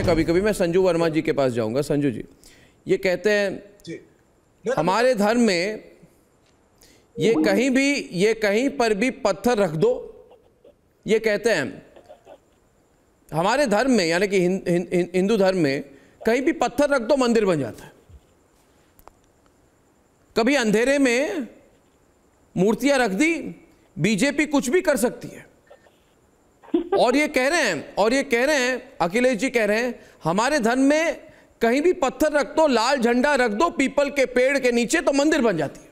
हैं कभी कभी मैं संजू वर्मा जी के पास जाऊँगा। संजू जी ये कहते हैं हमारे धर्म में ये कहीं भी ये कहीं पर भी पत्थर रख दो। ये कहते हैं हमारे धर्म में यानी कि हिंदू धर्म में कहीं भी पत्थर रख दो मंदिर बन जाता है। कभी अंधेरे में मूर्तियाँ रख दी बीजेपी कुछ भी कर सकती है। और ये कह रहे हैं, और ये कह रहे हैं, अखिलेश जी कह रहे हैं, हमारे धर्म में कहीं भी पत्थर रख दो, लाल झंडा रख दो, पीपल के पेड़ के नीचे तो मंदिर बन जाती है।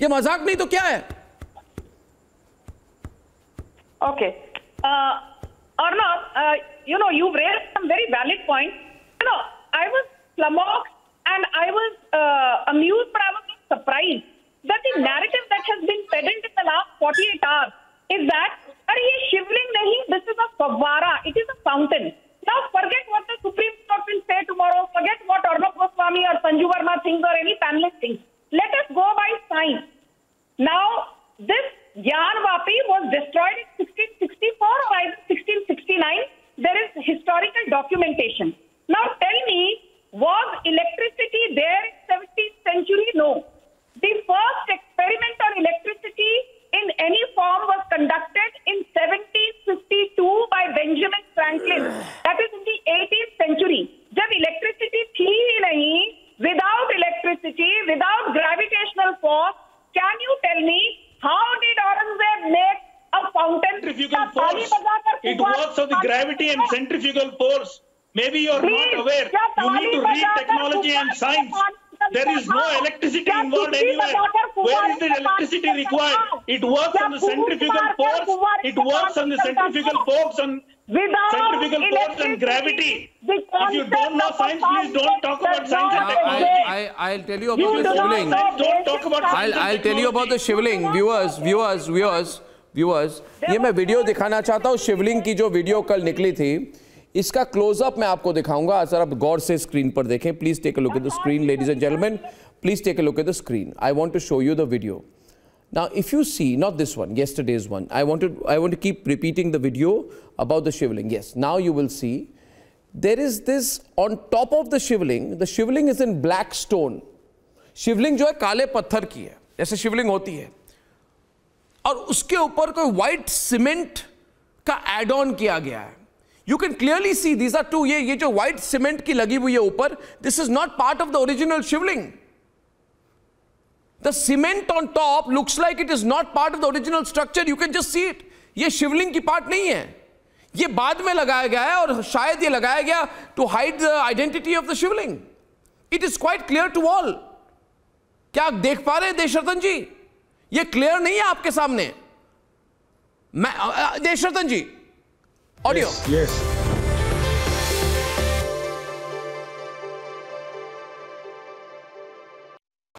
ये मज़ाक नहीं तो क्या है? ओके और no you know you raise some very valid point you know I was flummoxed and I was amused but I was surprised that the narrative that has been peddled in the last 48 hours is that अरे ये शिवलिंग नहीं this is a फव्वारा it is a fountain Now forget what the Supreme Court will say tomorrow. Forget what Arnab Goswami or Sanju Verma thinks or any panelist thinks. Let us go by science. Now this Gyan Vapi was destroyed in 1664 or either 1669. There is historical documentation. Now tell me, was electricity there in 17th century? No. The first experiment on electricity in any form was conducted without gravitational force, can you tell me how did Aurangzeb make a fountain? Centrifugal force. It works on the gravity and centrifugal force. Maybe you are not aware. You need to read technology and science. There is no electricity involved anywhere. Where is the electricity required? It works on the centrifugal force. It works on the centrifugal force and centrifugal force and gravity. If you don't know science, please don't talk about science and technology. I, I, will tell you about the shivling. Don't talk about I'll, I'll tell you about the shivling. Viewers, viewers, viewers, viewers. ये मैं video दिखाना चाहता हूँ शिवलिंग की जो video कल निकली थी इसका क्लोजअप मैं आपको दिखाऊँगा। सर, आप गौर से स्क्रीन पर देखें। Please take look at the screen ladies and gentleman please take a look at the screen I want to show you the video now if you see not this one yesterday's one I want to I want to keep repeating the video about the Shivling yes now you will see there is this on top of the Shivling the Shivling is in black stone Shivling जो है काले पत्थर की है, जैसे शिवलिंग होती है। और उसके ऊपर कोई व्हाइट सीमेंट का एड ऑन किया गया है। You can clearly see these are two ये ये जो व्हाइट सीमेंट की लगी हुई है ऊपर this is not part of the original Shivling the cement on top looks like it is not part of the original structure you can just see it ये शिवलिंग की पार्ट नहीं है ये बाद में लगाया गया है और शायद ये लगाया गया to hide the identity of the Shivling it is quite clear to all क्या आप देख पा रहे हैं, देशरतन जी? ये क्लियर नहीं है आपके सामने? मैं देशरतन जी Audio. Yes. yes.